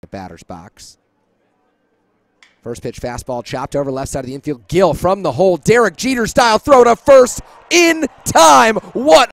the batter's box. First pitch fastball chopped over left side of the infield. Gill from the hole. Derek Jeter style throw to first in time. What